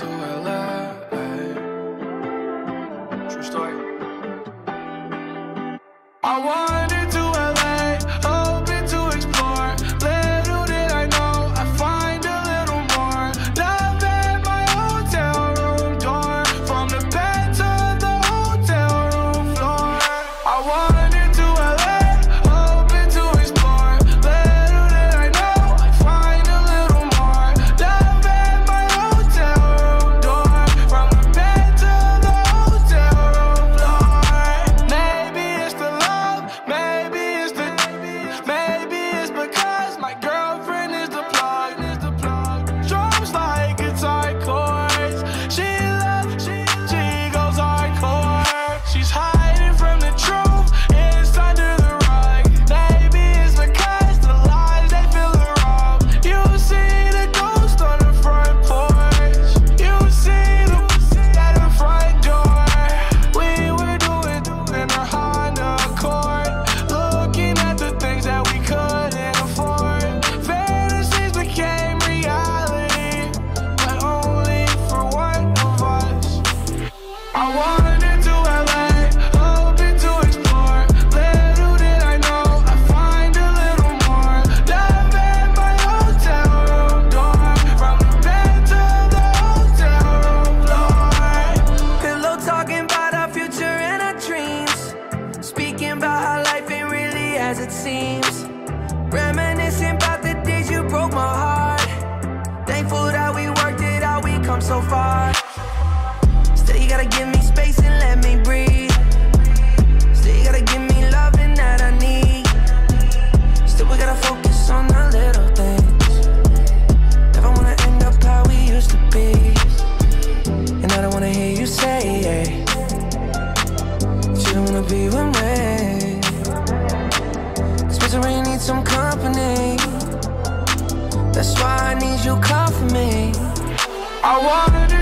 to LA. True story. I want. Seems. Reminiscing about the days you broke my heart. Thankful that we worked it out, we come so far. Still, you gotta give me space and let me breathe. Still, you gotta give me loving that I need. Still, we gotta focus on the little things. Never wanna end up how we used to be. And I don't wanna hear you say that you don't wanna be with me. Needs some company. That's why I need you come for me. I wanted to